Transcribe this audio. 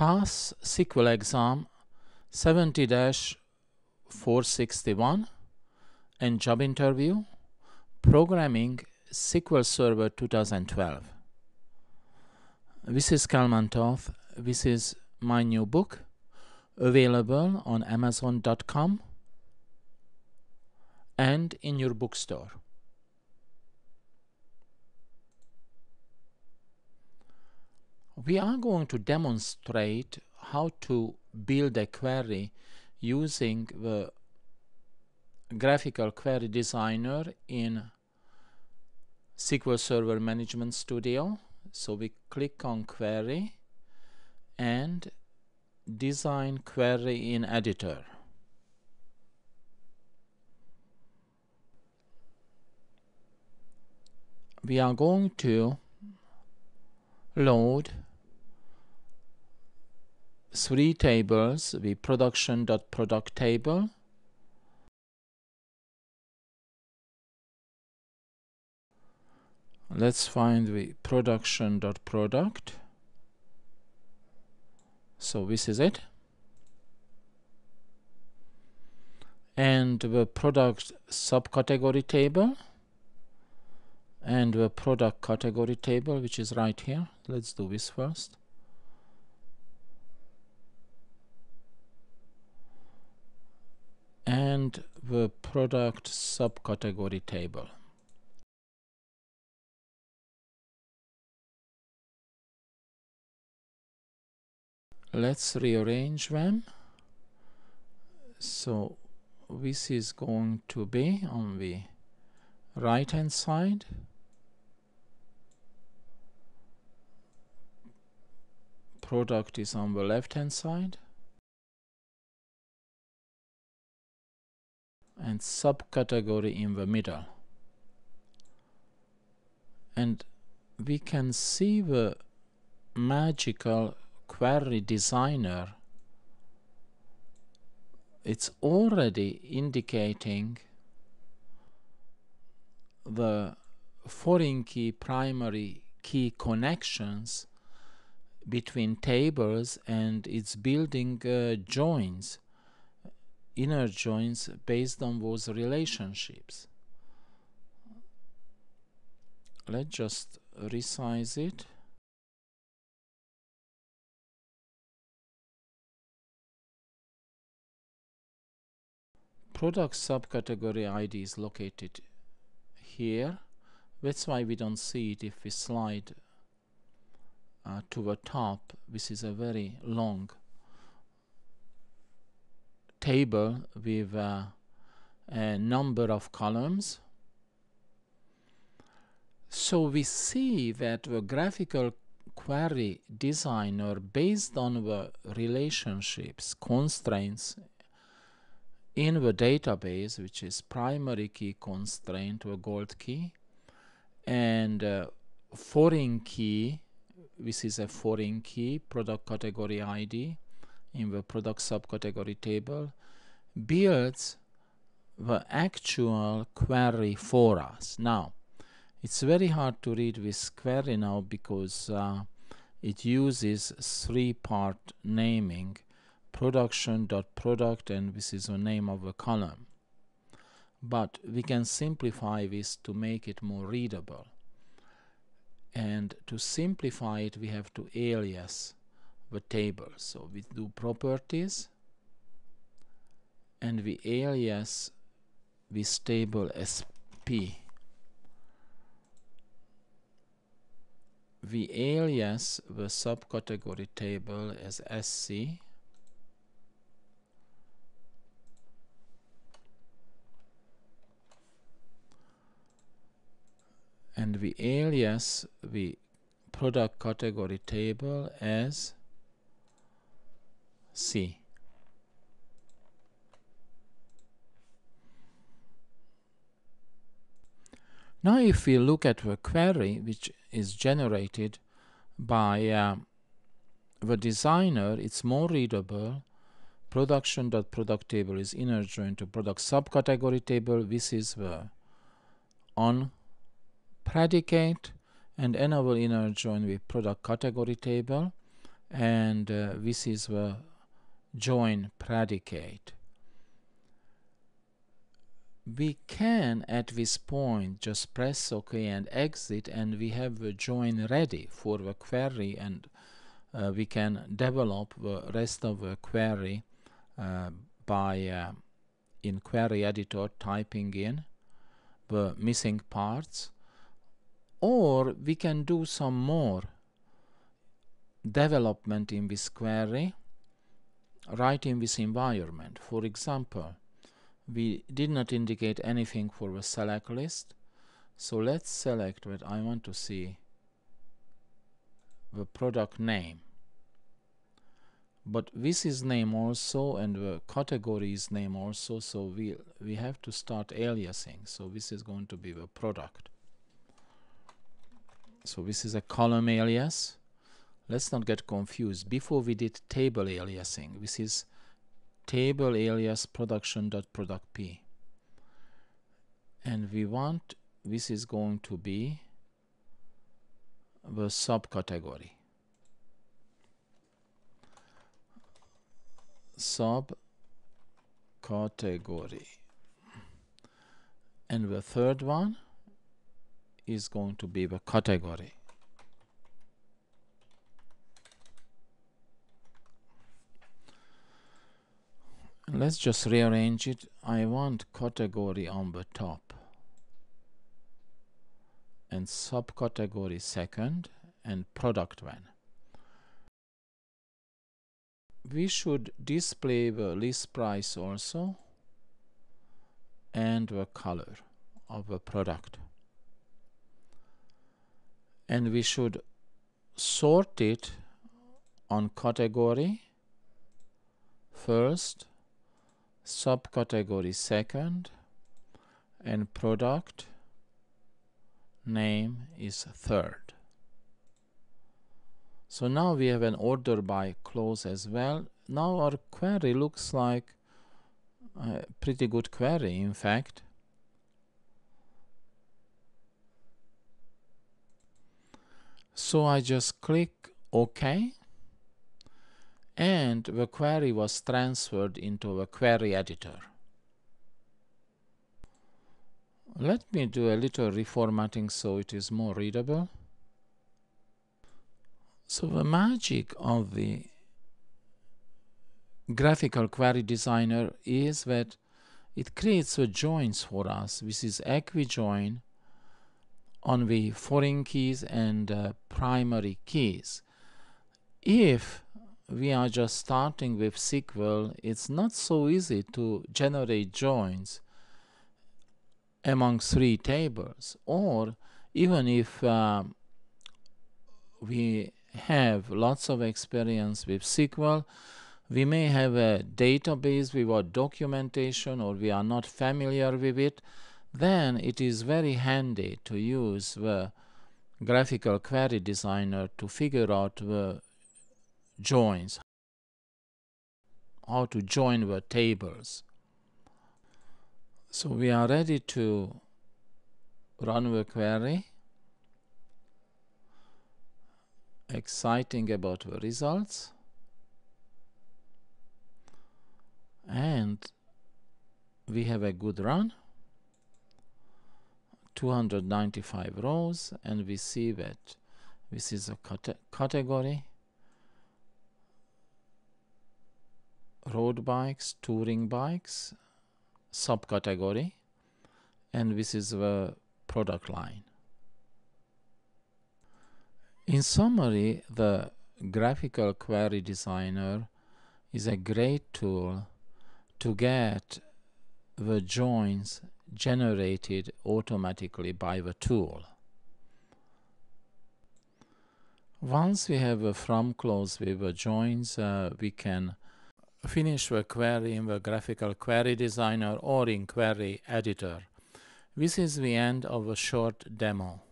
Pass SQL exam 70-461 and job interview Programming SQL Server 2012. This is Kalman Toth. This is my new book available on Amazon.com and in your bookstore. We are going to demonstrate how to build a query using the graphical query designer in SQL Server Management Studio. So we click on query and design query in editor. We are going to load three tables, the production.product table, let's find the production.product so this is it. And the product subcategory table. And the product category table which is right here. Let's do this first and the product subcategory table. Let's rearrange them. So this is going to be on the right hand side. Product is on the left hand side and subcategory in the middle. And we can see the magical query designer. It's already indicating the foreign key primary key connections between tables and it's building uh, joins inner joins based on those relationships. Let's just resize it. Product subcategory ID is located here. That's why we don't see it if we slide uh, to the top. This is a very long table with uh, a number of columns. So we see that the graphical query designer based on the relationships constraints in the database which is primary key constraint a gold key and uh, foreign key this is a foreign key product category ID in the product subcategory table builds the actual query for us now it's very hard to read this query now because uh, it uses three part naming production.product and this is the name of a column. But we can simplify this to make it more readable. And to simplify it we have to alias the table. So we do properties and we alias this table as p. We alias the subcategory table as sc and we alias the product category table as C. Now if we look at the query which is generated by uh, the designer, it's more readable. Production.product table is inner join to product subcategory table. This is the on predicate and enable inner join with product category table and uh, this is the join predicate. We can at this point just press OK and exit and we have the join ready for the query and uh, we can develop the rest of the query uh, by uh, in query editor typing in the missing parts or we can do some more development in this query right in this environment. For example we did not indicate anything for the select list so let's select what I want to see the product name. But this is name also and the category is name also so we we have to start aliasing. So this is going to be the product. So this is a column alias let's not get confused. Before we did table aliasing this is table alias production.product p. And we want this is going to be the subcategory. Subcategory. And the third one is going to be the category let's just rearrange it. I want category on the top and subcategory second and product one. We should display the list price also and the color of the product. And we should sort it on category first subcategory second and product name is third. So now we have an order by clause as well. Now our query looks like a pretty good query in fact. So I just click OK and the query was transferred into a query editor. Let me do a little reformatting so it is more readable. So the magic of the graphical query designer is that it creates the joins for us. This is equijoin on the foreign keys and uh, primary keys. If we are just starting with SQL, it's not so easy to generate joins among three tables. Or even if um, we have lots of experience with SQL, we may have a database without documentation or we are not familiar with it, then it is very handy to use the graphical query designer to figure out the joins, how to join the tables. So we are ready to run the query. Exciting about the results. And we have a good run. 295 rows and we see that this is a category road bikes, touring bikes subcategory and this is the product line. In summary, the graphical query designer is a great tool to get the joins generated automatically by the tool. Once we have a from clause with the joins, uh, we can finish the query in the graphical query designer or in query editor. This is the end of a short demo.